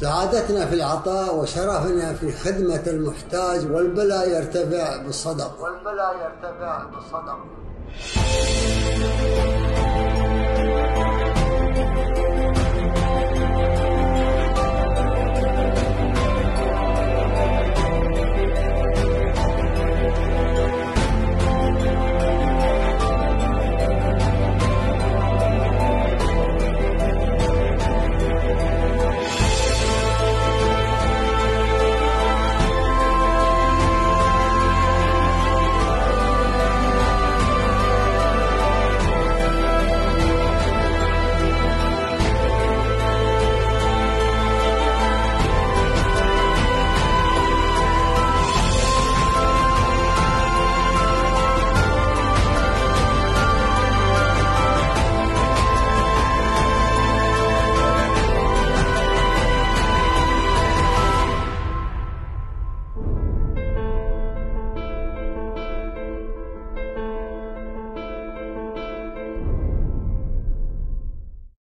سعادتنا في العطاء وشرفنا في خدمة المحتاج والبلاء يرتفع بالصدق. والبلاء يرتفع بالصدق.